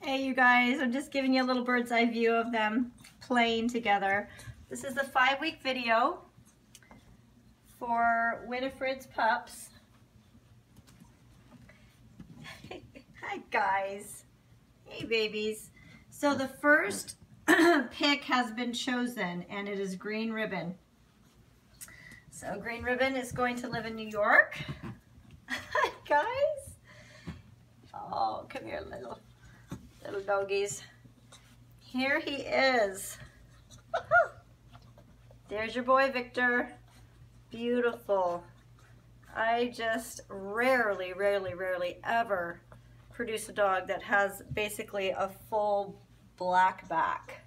hey you guys, I'm just giving you a little bird's eye view of them playing together. This is the five week video for Winifred's pups. Hi guys. Hey babies. So the first pick has been chosen and it is Green Ribbon. So Green Ribbon is going to live in New York. Hi guys. Oh, come here little, little doggies. Here he is. There's your boy Victor. Beautiful. I just rarely, rarely, rarely ever produce a dog that has basically a full black back.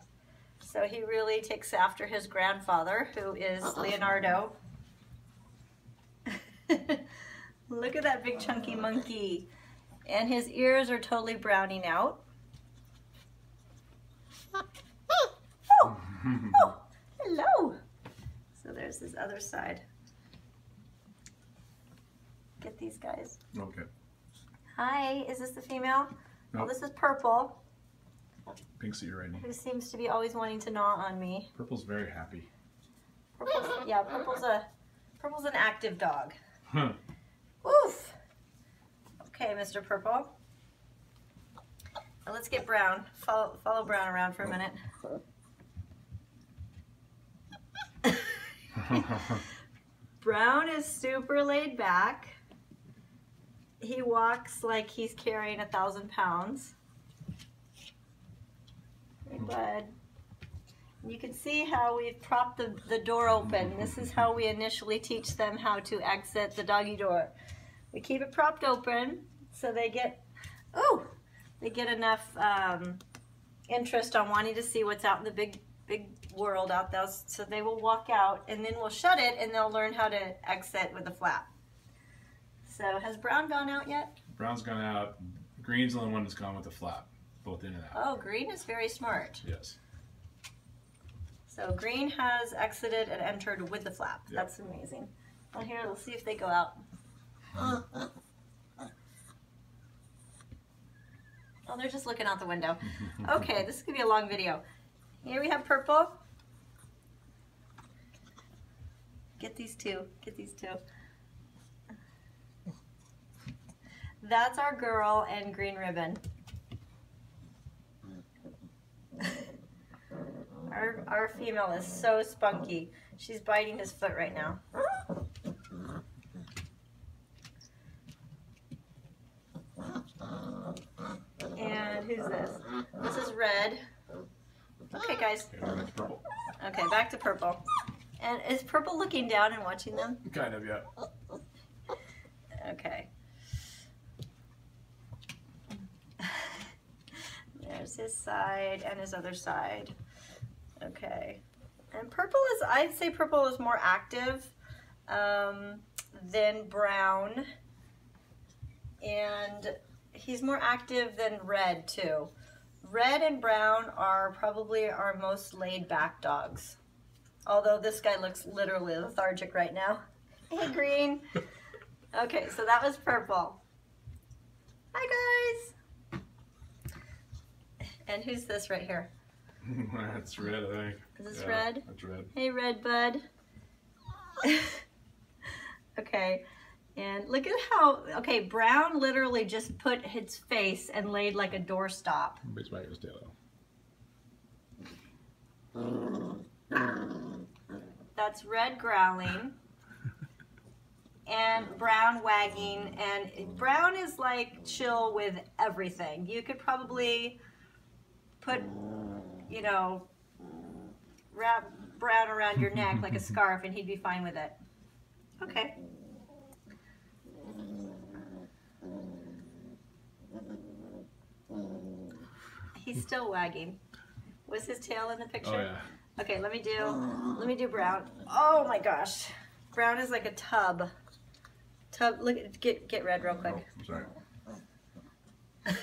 So he really takes after his grandfather, who is Leonardo. Look at that big chunky monkey. And his ears are totally browning out. Oh, oh, hello. So there's this other side. Get these guys. Okay. Hi, is this the female? Nope. Oh, this is Purple, Pink's ear right who seems to be always wanting to gnaw on me. Purple's very happy. Purple's, yeah, Purple's a Purple's an active dog. Huh. Oof. Okay, Mr. Purple. Now let's get Brown. Follow, follow Brown around for a minute. Brown is super laid back. He walks like he's carrying a thousand pounds. Hey, bud. You can see how we've propped the, the door open. This is how we initially teach them how to exit the doggy door. We keep it propped open so they get, oh, they get enough um, interest on wanting to see what's out in the big, big world out there. So they will walk out and then we'll shut it and they'll learn how to exit with a flap. So has Brown gone out yet? Brown's gone out. Green's the only one that's gone with the flap, both in and out. Oh, Green is very smart. Yes. So Green has exited and entered with the flap. Yep. That's amazing. Well, here, let's see if they go out. Oh, they're just looking out the window. Okay, this is going to be a long video. Here we have Purple. Get these two. Get these two. That's our girl and Green Ribbon. Our, our female is so spunky. She's biting his foot right now. And who's this? This is Red. Okay, guys. Okay, back to purple. Okay, back to Purple. And is Purple looking down and watching them? Kind of, yeah. Okay. There's his side and his other side. Okay. And purple is, I'd say purple is more active um, than brown. He's more active than red too. Red and brown are probably our most laid back dogs. Although this guy looks literally lethargic right now. Hey, green. Okay, so that was purple. Hi, guys. And who's this right here? that's red, I think. Is this Yeah, red? That's red. Hey, red bud. okay, and look at how, okay, Brown literally just put his face and laid like a doorstop. Everybody's biting his tail That's red growling. And brown wagging, and brown is like chill with everything. You could probably put, you know, wrap brown around your neck like a scarf, and he'd be fine with it. Okay. He's still wagging. Was his tail in the picture? Oh, yeah. Okay, let me do let me do brown. Oh my gosh. Brown is like a tub. Tub look at get get red real quick. Oh, sorry.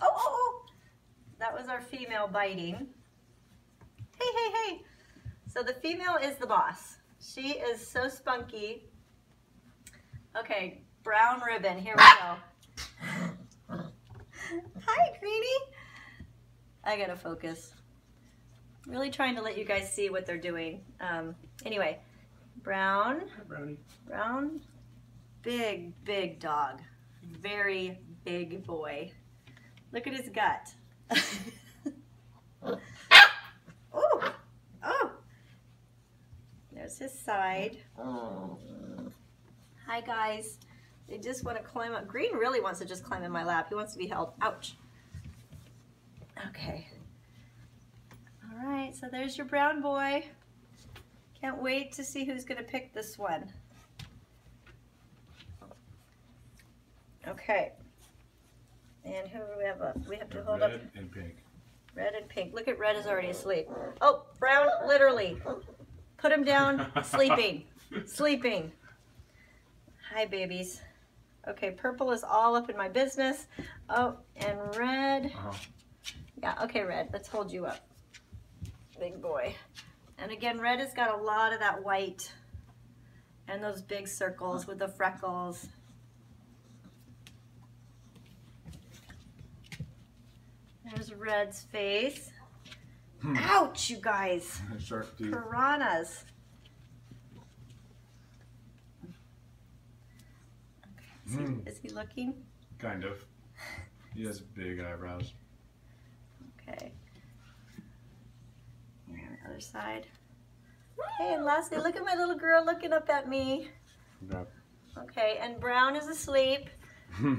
Oh, oh, oh. That was our female biting. Hey, hey, hey. So the female is the boss. She is so spunky. Okay, brown ribbon. Here we go. Hi, Greenie. I gotta focus. Really trying to let you guys see what they're doing. Um, anyway, Brown, Hi, Brownie. Brown, big, big dog. Very big boy. Look at his gut. oh, oh. There's his side. Hi, guys. They just want to climb up. Green really wants to just climb in my lap. He wants to be held. Ouch. Okay. All right, so there's your brown boy. Can't wait to see who's going to pick this one. Okay. And who do we have up? We have to hold Red up and pink. red and pink. Look at red is already asleep. Oh, brown, literally. Put him down, sleeping, sleeping. Hi, babies. Okay, purple is all up in my business. Oh, and red. Uh-huh. Yeah, okay, red. Let's hold you up. Big boy. And again, red has got a lot of that white and those big circles with the freckles. There's red's face. Hmm. Ouch, you guys. Piranhas. Is he, Hmm. is he looking? Kind of. He has big eyebrows. Okay. And the other side. Hey, and lastly, look at my little girl looking up at me. Yeah. Okay, and brown is asleep.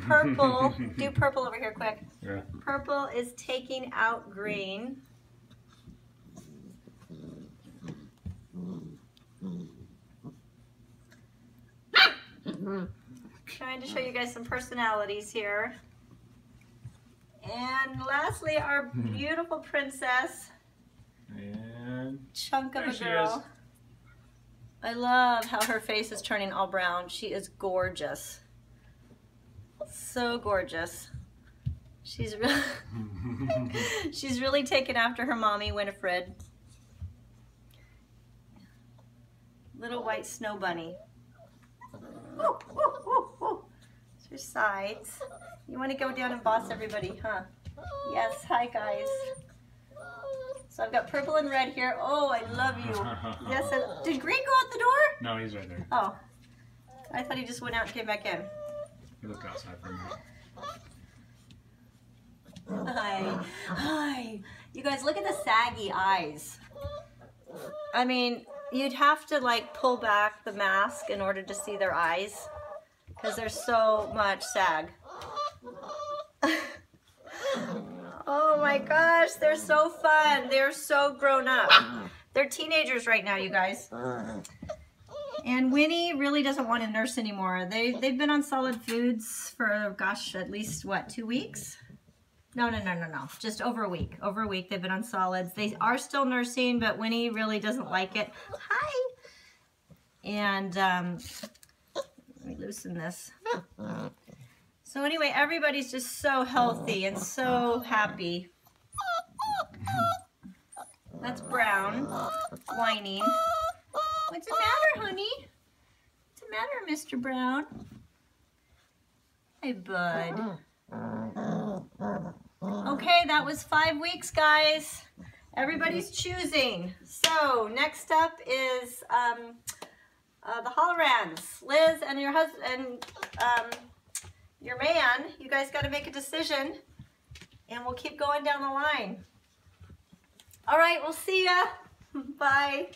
Purple, do purple over here quick. Yeah. Purple is taking out green. Trying to show you guys some personalities here. And lastly, our hmm. beautiful princess, And chunk of a girl. is. I love how her face is turning all brown. She is gorgeous. So gorgeous. She's really She's really taken after her mommy, Winifred. Little white snow bunny. Woo, woo, woo, woo. Her sides. You want to go down and boss everybody, huh? Yes, hi guys. So I've got purple and red here. Oh, I love you. Yes, I, did green go out the door? no, he's right there. Oh, I thought he just went out and came back in. He looked outside for a minute. Hi. Hi. You guys, look at the saggy eyes. I mean, you'd have to like pull back the mask in order to see their eyes because there's so much sag. oh my gosh, they're so fun. They're so grown up. They're teenagers right now, you guys. And Winnie really doesn't want to nurse anymore. They they've been on solid foods for gosh, at least what, 2 weeks? No, no, no, no, no. Just over a week. Over a week they've been on solids. They are still nursing, but Winnie really doesn't like it. Hi. And um, loosen this. So anyway, everybody's just so healthy and so happy. That's Brown whining. What's the matter, honey? What's the matter, Mr. Brown? Hey, bud. Okay, that was five weeks, guys. Everybody's choosing. So next up is um, uh, the Holorans. Liz and your husband, um, your man. You guys got to make a decision, and we'll keep going down the line. All right, we'll see ya. Bye.